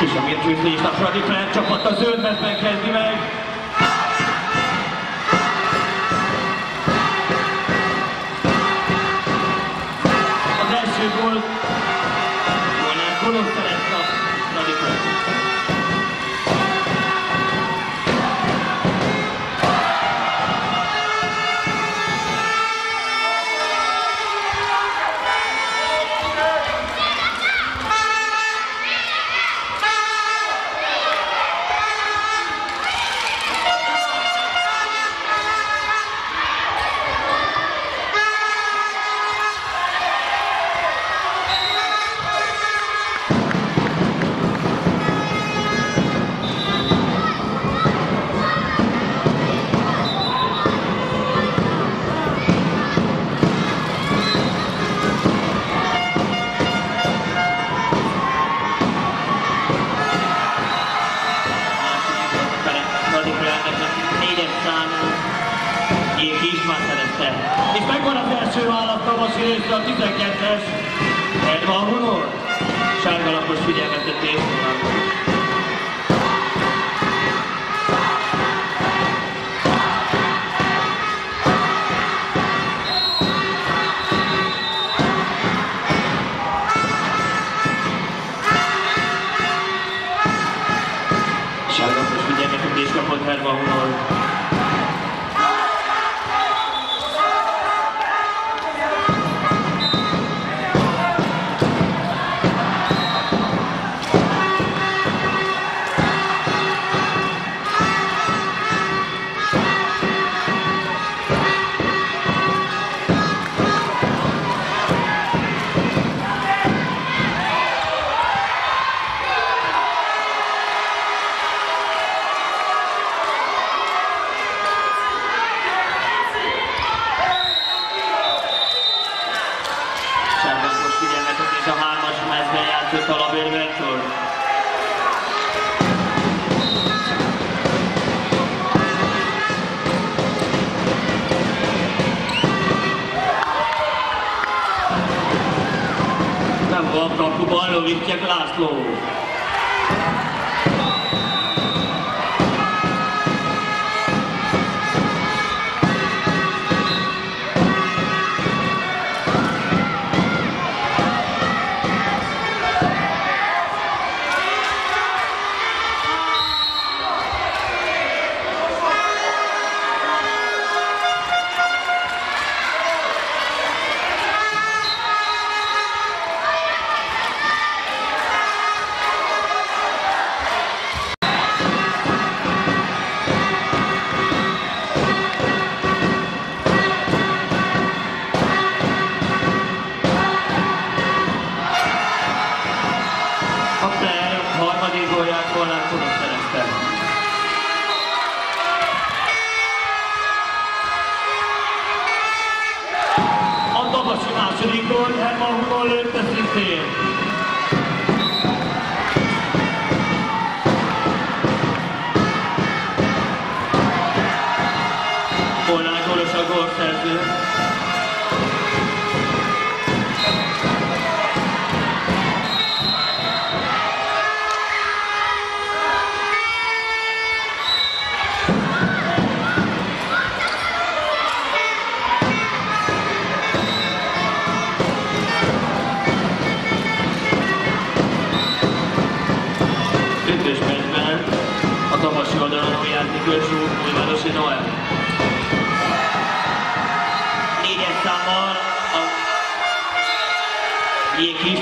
És a Virtus Liszt a Fradi csapat a zöldben kezdi meg.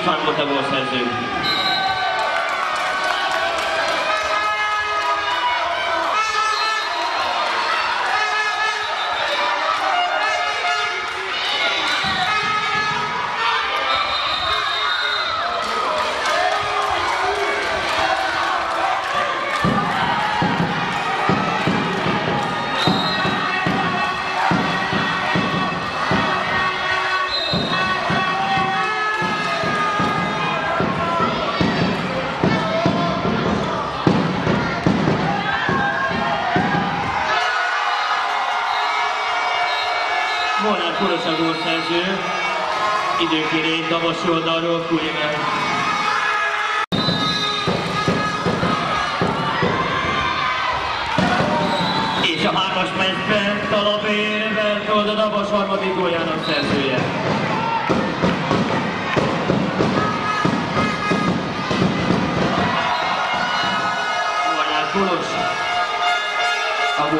much time with everyone says.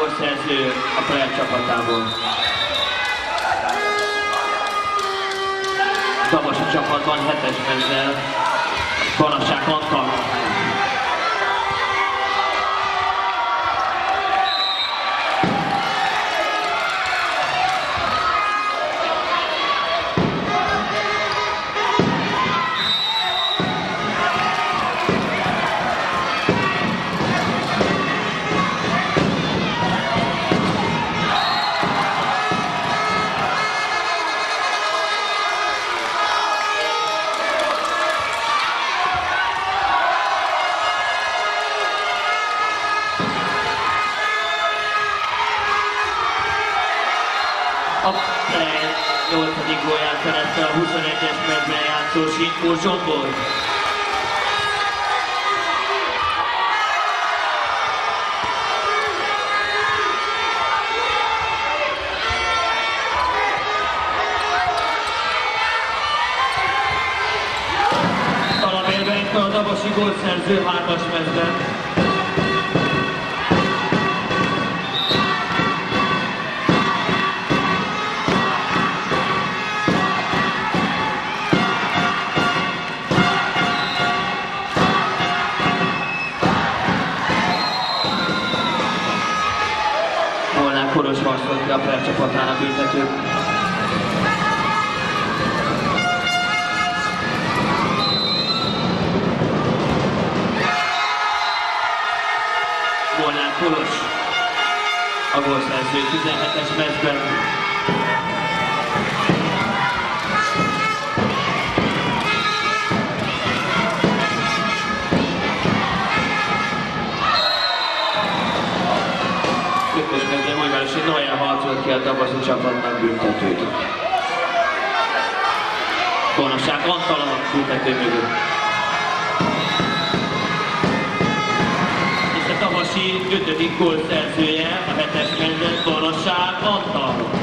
Gólszerző a Player csapatából. Tavasi csapatban hetes mezzel Balassák Antal. Sinkó Zsombor. Talabérben a Dabasi gólszerző hármas mezben. Harcolt ki a Dabasi csapatnak büntetőt. Bonosság Antal a büntető mögött. És a Dabasi ötödik gólszerzője a hetes mezben Bonosság Antal.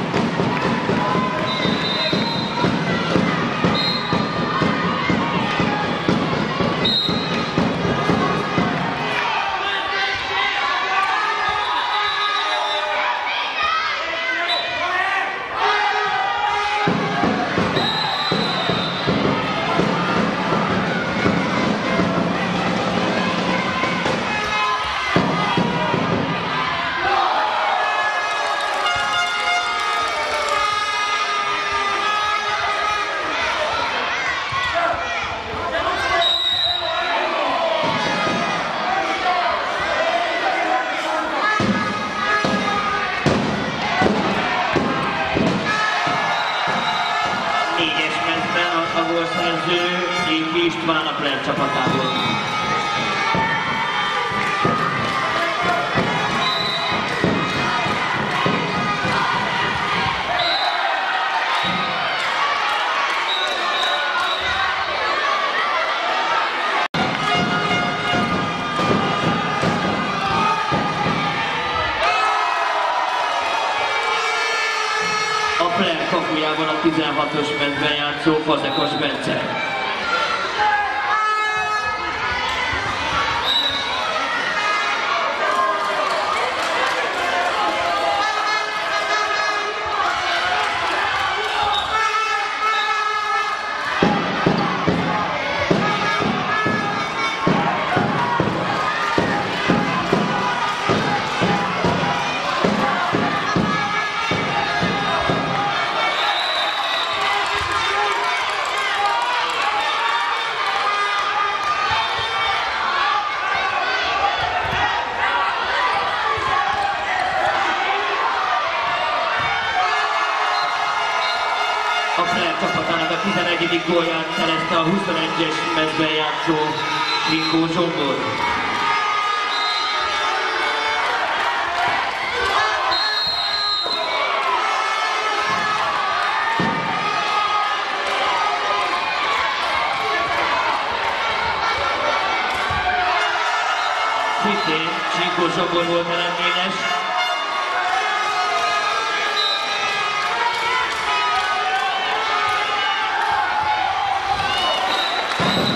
Zsombor volt eredményes,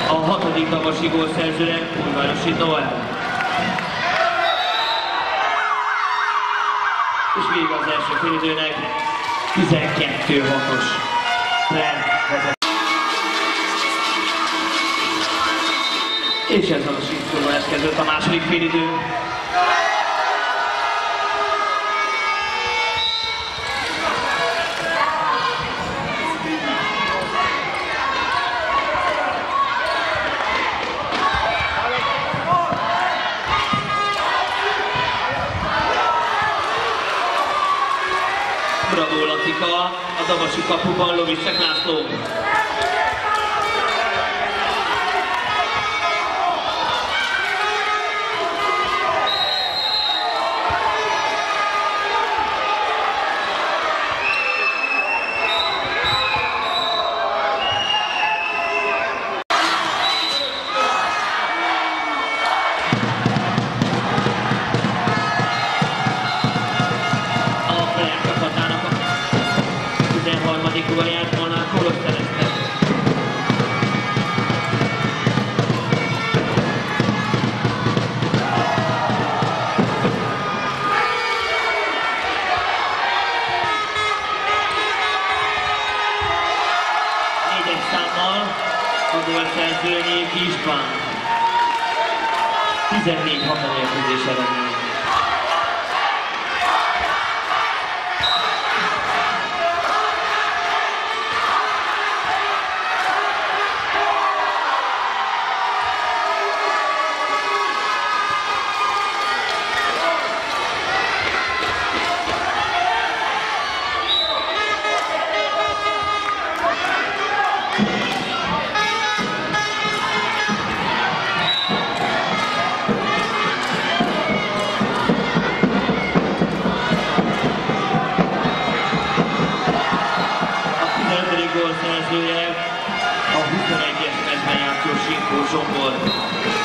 a hatodik tavasi gólszerzője Újvárosi Noel. és vége az első félidőnek 12-6-os És ezzel a sípszóval lesz kezdődött a második félidő. Bravo Lacika a za vašu kapu pán Lovišek John Boy.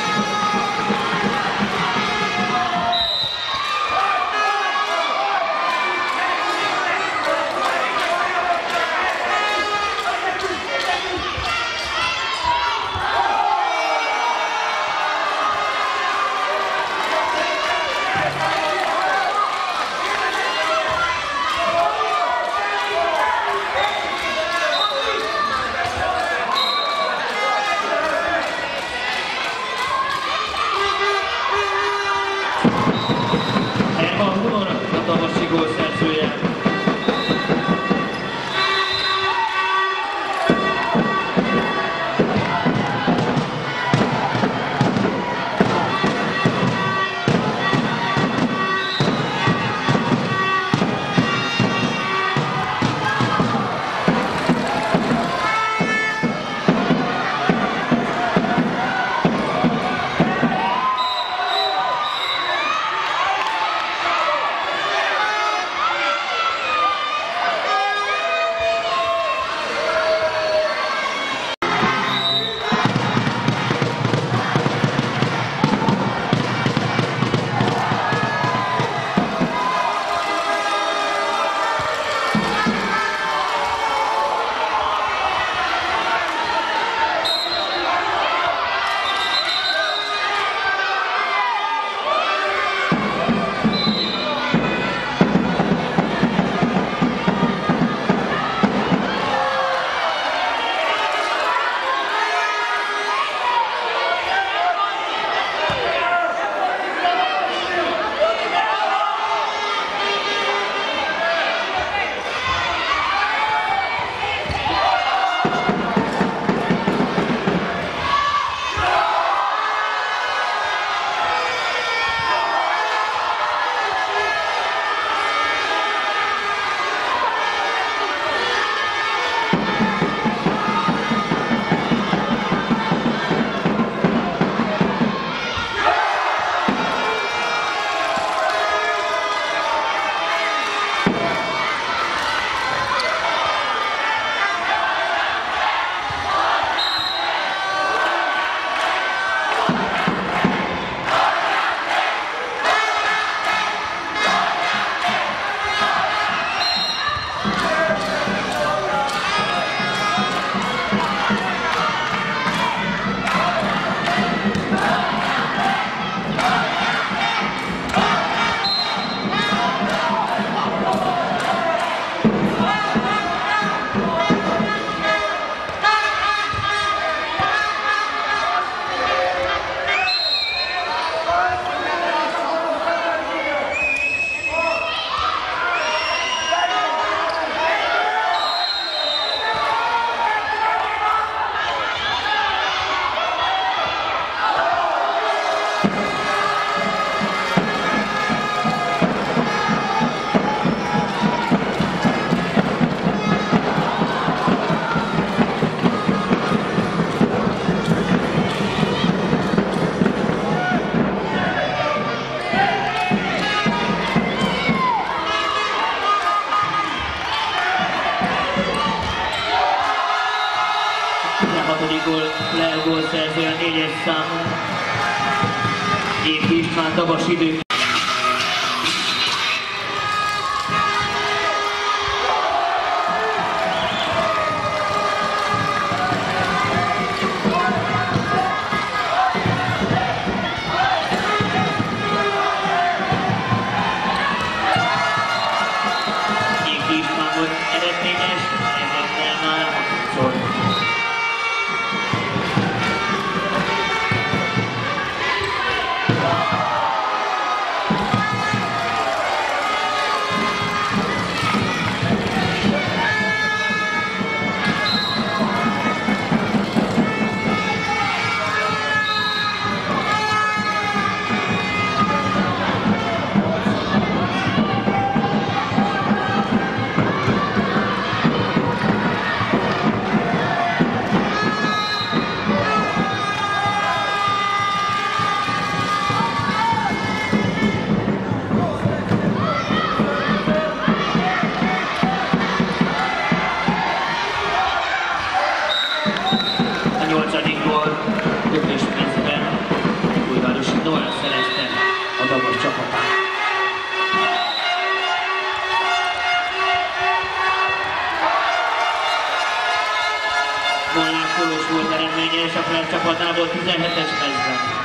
Eredményes a Ferenc csapatából 17-es mezben.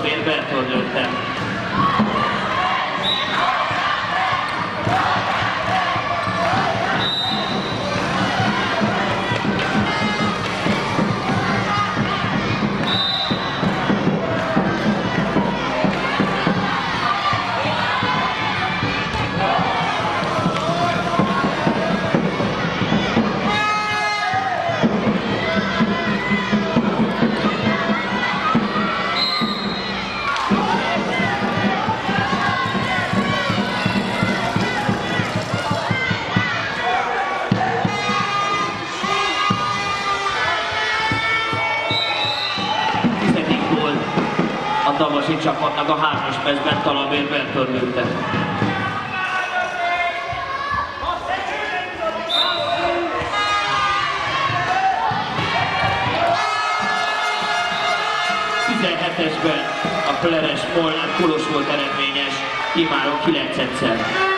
Talabér Bertold lőtte. Tizedik Dabasi csapatnak a hármas percben Talabér Bertold lőtte. A Fleres Molnár Kolos volt eredményes, imáron kilencedszer. Tizenkilenc